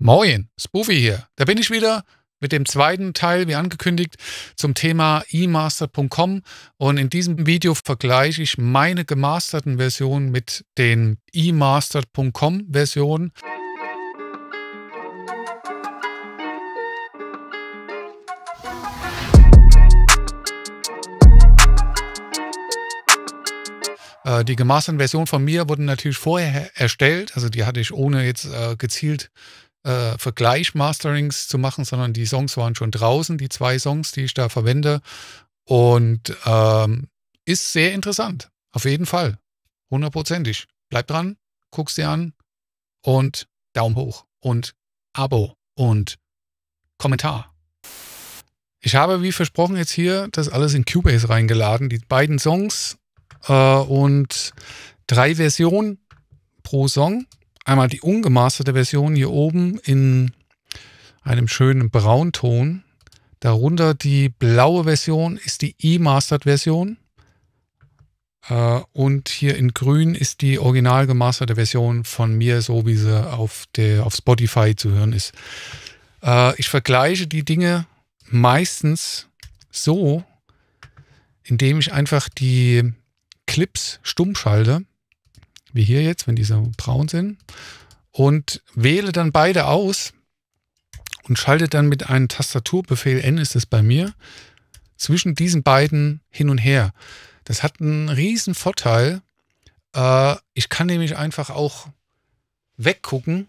Moin, Spoofy hier. Da bin ich wieder mit dem zweiten Teil, wie angekündigt, zum Thema emaster.com und in diesem Video vergleiche ich meine gemasterten Versionen mit den emaster.com Versionen. Äh, die gemasterten Versionen von mir wurden natürlich vorher erstellt, also die hatte ich ohne jetzt äh, gezielt äh, Vergleich-Masterings zu machen, sondern die Songs waren schon draußen, die zwei Songs, die ich da verwende. Und ähm, ist sehr interessant. Auf jeden Fall. Hundertprozentig. Bleib dran, guck's dir an und Daumen hoch und Abo und Kommentar. Ich habe, wie versprochen, jetzt hier das alles in Cubase reingeladen. Die beiden Songs äh, und drei Versionen pro Song einmal die ungemasterte Version hier oben in einem schönen Braunton. Darunter die blaue Version ist die E-Mastered-Version. Äh, und hier in grün ist die original gemasterte Version von mir, so wie sie auf, der, auf Spotify zu hören ist. Äh, ich vergleiche die Dinge meistens so, indem ich einfach die Clips stumm schalte wie hier jetzt, wenn die so braun sind, und wähle dann beide aus und schalte dann mit einem Tastaturbefehl, N ist es bei mir, zwischen diesen beiden hin und her. Das hat einen riesen Vorteil. Äh, ich kann nämlich einfach auch weggucken,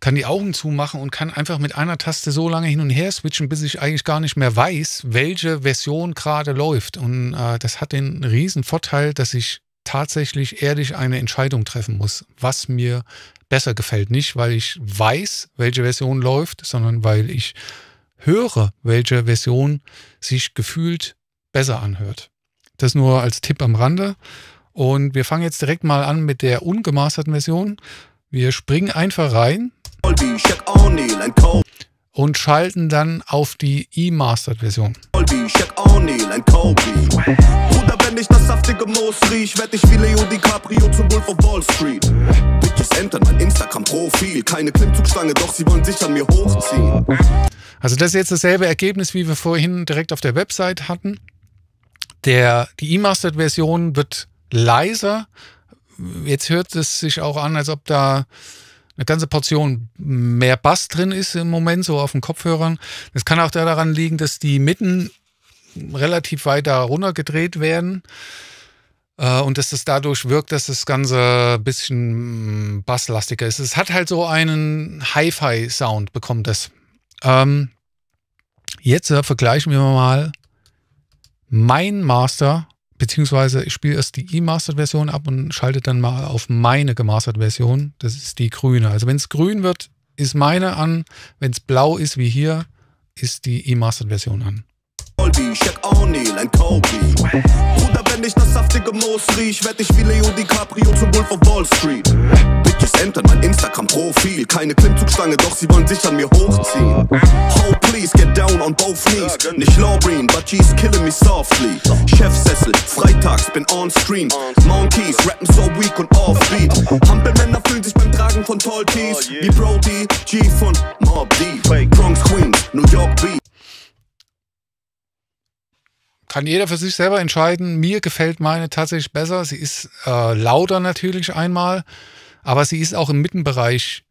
kann die Augen zumachen und kann einfach mit einer Taste so lange hin und her switchen, bis ich eigentlich gar nicht mehr weiß, welche Version gerade läuft. Und äh, das hat den riesen Vorteil, dass ich tatsächlich ehrlich eine Entscheidung treffen muss, was mir besser gefällt. Nicht, weil ich weiß, welche Version läuft, sondern weil ich höre, welche Version sich gefühlt besser anhört. Das nur als Tipp am Rande. Und wir fangen jetzt direkt mal an mit der ungemasterten Version. Wir springen einfach rein und schalten dann auf die E-Mastered-Version. Wenn ich werd ich wie Leo DiCaprio zum Wolf of Wall Street. Bitches entern mein Instagram-Profil. Keine Klimmzugstange, doch sie wollen sich an mir hochziehen. Also das ist jetzt dasselbe Ergebnis, wie wir vorhin direkt auf der Website hatten. Der, die E-Mastered-Version wird leiser. Jetzt hört es sich auch an, als ob da eine ganze Portion mehr Bass drin ist im Moment, so auf den Kopfhörern. Das kann auch daran liegen, dass die Mitten relativ weit da runtergedreht werden. Äh, und dass es dadurch wirkt, dass das Ganze ein bisschen mm, basslastiger ist. Es hat halt so einen Hi-Fi-Sound, bekommt es. Ähm, jetzt äh, vergleichen wir mal mein Master, beziehungsweise ich spiele erst die E-Mastered-Version ab und schalte dann mal auf meine Gemastered-Version. Das ist die grüne. Also wenn es grün wird, ist meine an. Wenn es blau ist, wie hier, ist die E-Mastered-Version an. Moos riech, werd ich wie Leo DiCaprio zum Wolf of Wall Street. Bitches entern mein Instagram-Profil. Keine Klimmzugstange, doch sie wollen sich an mir hochziehen. Oh, please, get down on both knees. Nicht Laureen, but she's killing me softly. Chefsessel, freitags, bin on screen. Monkeys, rappen so weak und offbeat. Hampelmänner fühlen sich beim Tragen von Tall Tees. Wie Brody, G von Mob D. kann jeder für sich selber entscheiden. Mir gefällt meine tatsächlich besser. Sie ist äh, lauter natürlich einmal, aber sie ist auch im Mittenbereich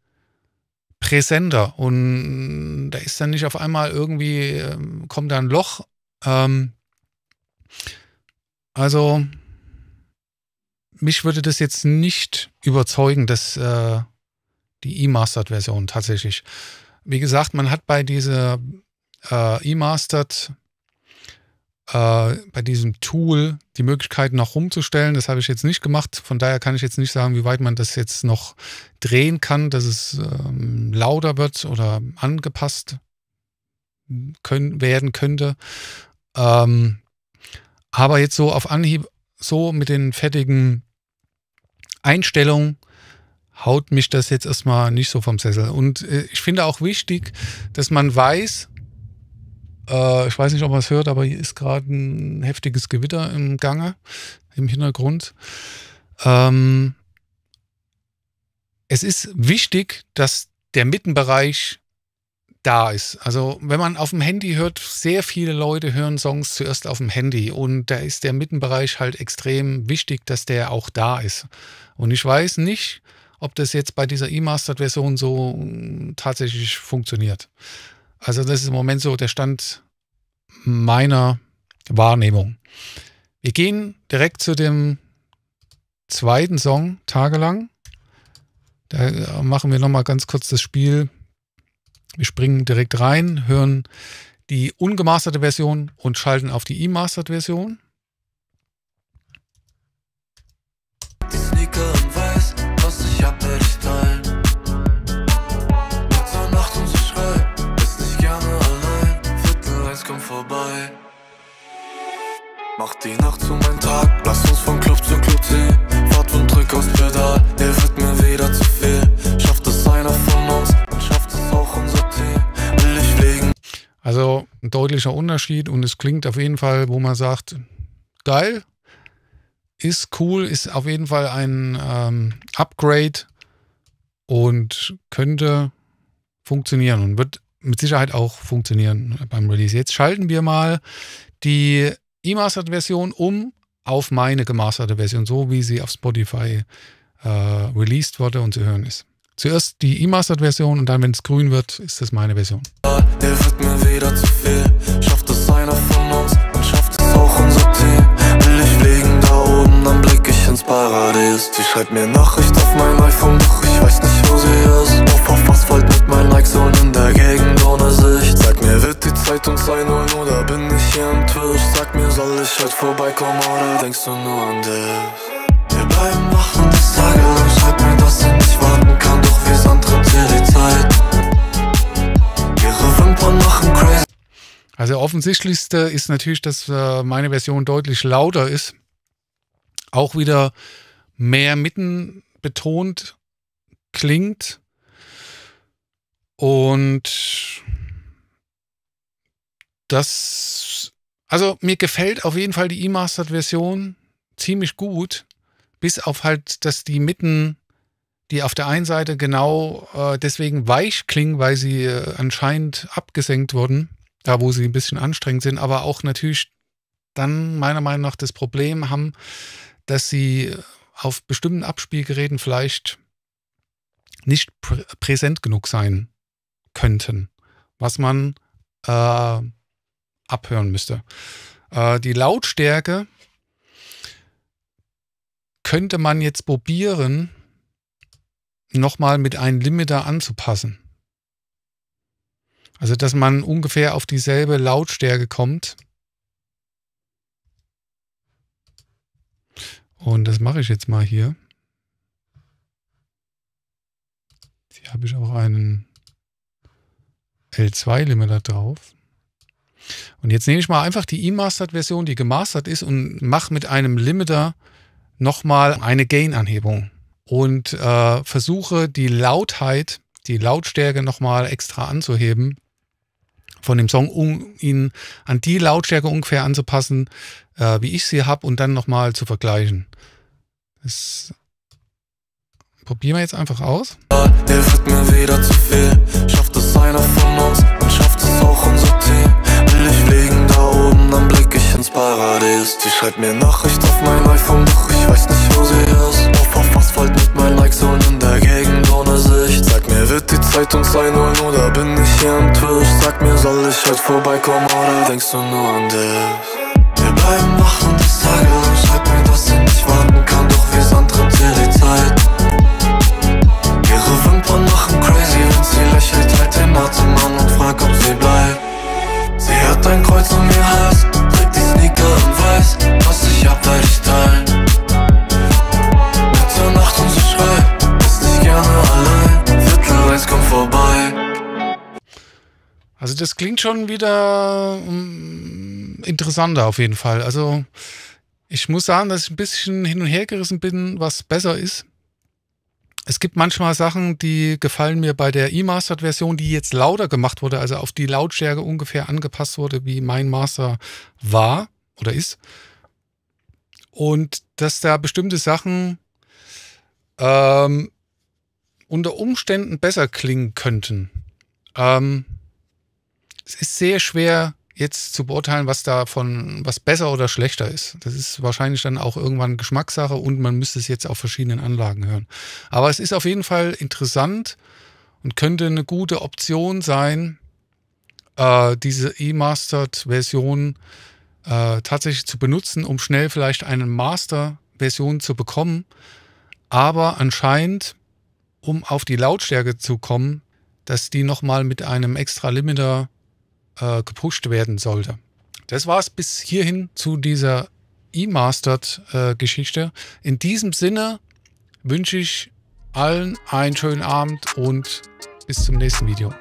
präsenter und da ist dann nicht auf einmal irgendwie, äh, kommt da ein Loch. Ähm, also mich würde das jetzt nicht überzeugen, dass äh, die E-Mastered-Version tatsächlich. Wie gesagt, man hat bei dieser äh, E-Mastered äh, bei diesem Tool die Möglichkeit noch rumzustellen. Das habe ich jetzt nicht gemacht. Von daher kann ich jetzt nicht sagen, wie weit man das jetzt noch drehen kann, dass es ähm, lauter wird oder angepasst können, werden könnte. Ähm, aber jetzt so auf Anhieb, so mit den fertigen Einstellungen, haut mich das jetzt erstmal nicht so vom Sessel. Und äh, ich finde auch wichtig, dass man weiß, äh, ich weiß nicht, ob man es hört, aber hier ist gerade ein heftiges Gewitter im Gange, im Hintergrund. Ähm, es ist wichtig, dass der Mittenbereich da ist. Also wenn man auf dem Handy hört, sehr viele Leute hören Songs zuerst auf dem Handy und da ist der Mittenbereich halt extrem wichtig, dass der auch da ist. Und ich weiß nicht, ob das jetzt bei dieser E-Mastered-Version so mm, tatsächlich funktioniert. Also das ist im Moment so der Stand meiner Wahrnehmung. Wir gehen direkt zu dem zweiten Song, Tagelang. Da machen wir nochmal ganz kurz das Spiel wir springen direkt rein, hören die ungemasterte Version und schalten auf die E-Mastered Version. Die Nacht zu meinem Tag, lass uns von Club zu Club ziehen. Fahrt und drück aufs Pedal, der wird mir wieder zu viel. Schafft es einer von uns schafft es auch unser also ein deutlicher Unterschied und es klingt auf jeden Fall, wo man sagt, geil, ist cool, ist auf jeden Fall ein ähm, Upgrade und könnte funktionieren und wird mit Sicherheit auch funktionieren beim Release. Jetzt schalten wir mal die E-Mastered-Version um auf meine gemasterte Version, so wie sie auf Spotify äh, released wurde und zu hören ist. Zuerst die E-Mastered-Version und dann, wenn es grün wird, ist das meine Version. Der wird mir wieder zu viel. Schafft es einer von uns und schafft es auch unser Team. Will ich fliegen da oben, dann blick ich ins Paradies. Sie schreibt mir Nachricht auf mein iPhone, doch ich weiß nicht, wo sie ist. Auf auf Asphalt mit meinen Likes und in der Gegend ohne Sicht. Sag mir, wird die Zeitung sein oder bin ich hier am Tisch? Sag mir, soll ich heute vorbeikommen oder denkst du nur an dich? Wir bleiben wach und das tagelang, schreib mir, dass sie nicht warten kann wie Sand die Zeit. Ihre Wimpern machen crazy. Also offensichtlichste ist natürlich, dass äh, meine Version deutlich lauter ist. Auch wieder mehr mitten betont klingt. Und das, also mir gefällt auf jeden Fall die E-Mastered-Version ziemlich gut. Bis auf halt, dass die Mitten die auf der einen Seite genau äh, deswegen weich klingen, weil sie äh, anscheinend abgesenkt wurden, da wo sie ein bisschen anstrengend sind, aber auch natürlich dann meiner Meinung nach das Problem haben, dass sie auf bestimmten Abspielgeräten vielleicht nicht prä präsent genug sein könnten, was man äh, abhören müsste. Äh, die Lautstärke könnte man jetzt probieren, nochmal mit einem Limiter anzupassen. Also, dass man ungefähr auf dieselbe Lautstärke kommt. Und das mache ich jetzt mal hier. Hier habe ich auch einen L2-Limiter drauf. Und jetzt nehme ich mal einfach die E-Mastered-Version, die gemastert ist, und mache mit einem Limiter nochmal eine Gain-Anhebung und äh, versuche die Lautheit, die Lautstärke nochmal extra anzuheben von dem Song, um ihn an die Lautstärke ungefähr anzupassen, äh, wie ich sie habe und dann nochmal zu vergleichen. Das probieren wir jetzt einfach aus. Der wird mir wieder zu viel. Schafft es einer von uns und schafft es auch unser soll ich heute vorbeikommen oder denkst du nur an dich? Wir bleiben wach und das Tage Also das klingt schon wieder um, interessanter auf jeden Fall. Also ich muss sagen, dass ich ein bisschen hin und her gerissen bin, was besser ist es gibt manchmal Sachen, die gefallen mir bei der E-Mastered-Version, die jetzt lauter gemacht wurde, also auf die Lautstärke ungefähr angepasst wurde, wie mein Master war oder ist. Und dass da bestimmte Sachen ähm, unter Umständen besser klingen könnten. Ähm, es ist sehr schwer jetzt zu beurteilen, was davon, was besser oder schlechter ist. Das ist wahrscheinlich dann auch irgendwann Geschmackssache und man müsste es jetzt auf verschiedenen Anlagen hören. Aber es ist auf jeden Fall interessant und könnte eine gute Option sein, äh, diese E-Mastered-Version äh, tatsächlich zu benutzen, um schnell vielleicht eine Master-Version zu bekommen. Aber anscheinend, um auf die Lautstärke zu kommen, dass die nochmal mit einem extra Limiter äh, gepusht werden sollte. Das war es bis hierhin zu dieser E-Mastered-Geschichte. Äh, In diesem Sinne wünsche ich allen einen schönen Abend und bis zum nächsten Video.